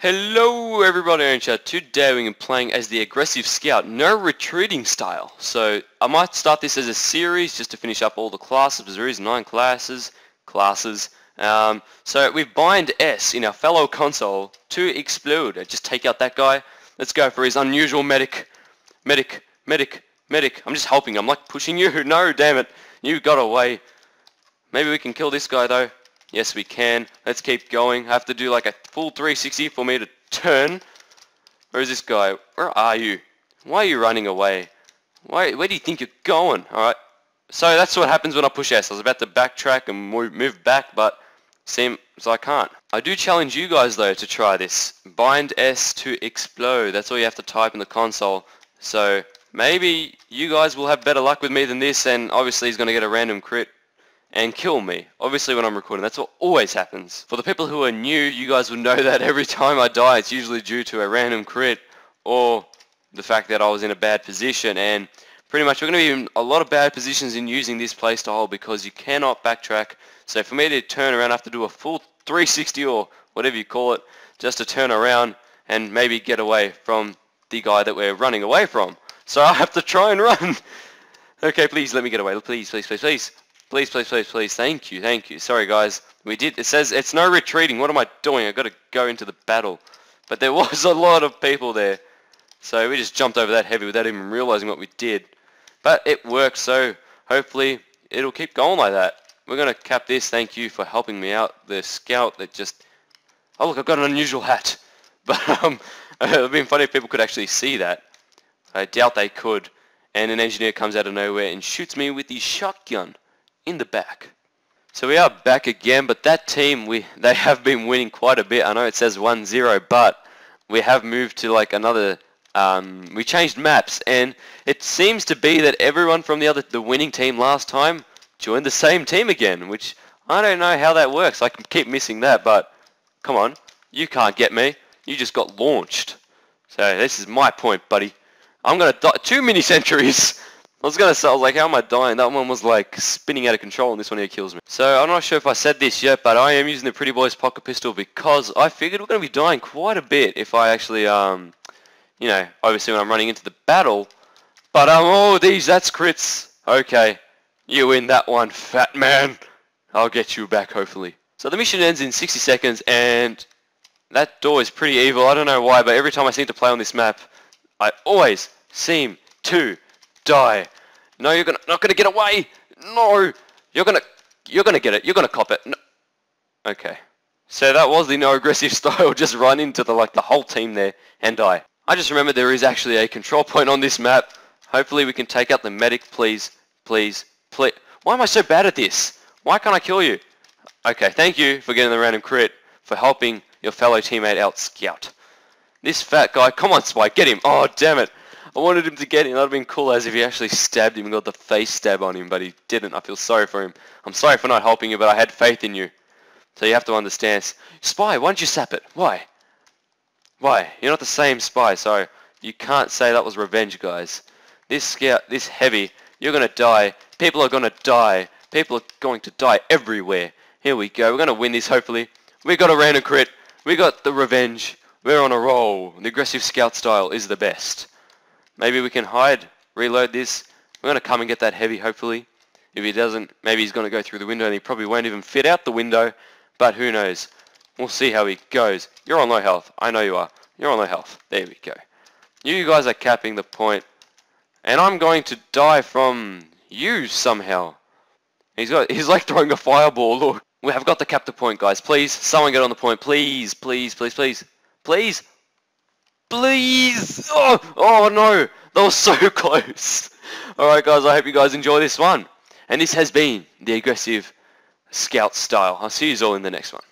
Hello everybody in chat. Today we're playing as the aggressive scout, no retreating style. So I might start this as a series just to finish up all the classes. There is nine classes. Classes. Um, so we've bind S in our fellow console to explode. Just take out that guy. Let's go for his unusual medic. Medic. Medic. Medic. I'm just helping. I'm like pushing you. No, damn it. You got away. Maybe we can kill this guy though. Yes, we can. Let's keep going. I have to do like a full 360 for me to turn. Where is this guy? Where are you? Why are you running away? Why, where do you think you're going? Alright. So that's what happens when I push S. I was about to backtrack and move back, but seems I can't. I do challenge you guys though to try this. Bind S to explode. That's all you have to type in the console. So maybe you guys will have better luck with me than this and obviously he's going to get a random crit and kill me. Obviously when I'm recording, that's what always happens. For the people who are new, you guys will know that every time I die, it's usually due to a random crit or the fact that I was in a bad position and pretty much we're going to be in a lot of bad positions in using this playstyle because you cannot backtrack. So for me to turn around, I have to do a full 360 or whatever you call it, just to turn around and maybe get away from the guy that we're running away from. So I have to try and run. okay, please let me get away. Please, please, please, please. Please, please, please, please. Thank you, thank you. Sorry, guys. We did. It says it's no retreating. What am I doing? I've got to go into the battle. But there was a lot of people there. So we just jumped over that heavy without even realizing what we did. But it worked, so hopefully it'll keep going like that. We're going to cap this. Thank you for helping me out. The scout that just... Oh, look, I've got an unusual hat. But um, it would have been funny if people could actually see that. I doubt they could. And an engineer comes out of nowhere and shoots me with his shotgun in the back. So we are back again, but that team, we they have been winning quite a bit. I know it says 1-0, but we have moved to like another, um, we changed maps, and it seems to be that everyone from the other, the winning team last time joined the same team again, which I don't know how that works. I can keep missing that, but come on, you can't get me. You just got launched. So this is my point, buddy. I'm gonna die. Two mini sentries. I was gonna say, I was like, how am I dying? That one was like spinning out of control and this one here kills me. So I'm not sure if I said this yet, but I am using the Pretty Boys pocket pistol because I figured we're gonna be dying quite a bit if I actually, um, you know, obviously when I'm running into the battle. But um, oh, these, that's crits. Okay, you win that one, fat man. I'll get you back hopefully. So the mission ends in 60 seconds and that door is pretty evil. I don't know why, but every time I seem to play on this map, I always seem to die. No, you're gonna not gonna get away. No, you're gonna you're gonna get it. You're gonna cop it. No. Okay. So that was the no aggressive style. Just run into the like the whole team there and die. I just remember there is actually a control point on this map. Hopefully we can take out the medic, please, please, please. Why am I so bad at this? Why can't I kill you? Okay, thank you for getting the random crit, for helping your fellow teammate out scout. This fat guy, come on Spike, get him. Oh, damn it. I wanted him to get him. That would have been cool as if he actually stabbed him and got the face stab on him, but he didn't. I feel sorry for him. I'm sorry for not helping you, but I had faith in you. So you have to understand. Spy, why don't you sap it? Why? Why? You're not the same spy, so you can't say that was revenge, guys. This scout, this heavy, you're going to die. People are going to die. People are going to die everywhere. Here we go. We're going to win this, hopefully. We got a random crit. We got the revenge. We're on a roll. The aggressive scout style is the best. Maybe we can hide, reload this. We're going to come and get that heavy, hopefully. If he doesn't, maybe he's going to go through the window and he probably won't even fit out the window. But who knows? We'll see how he goes. You're on low health. I know you are. You're on low health. There we go. You guys are capping the point. And I'm going to die from you somehow. He's got, he's like throwing a fireball. Look. We have got to cap the point, guys. Please, someone get on the point. Please, please, please, please. Please. Please! Oh, oh no! That was so close. Alright guys, I hope you guys enjoy this one. And this has been the aggressive scout style. I'll see you all in the next one.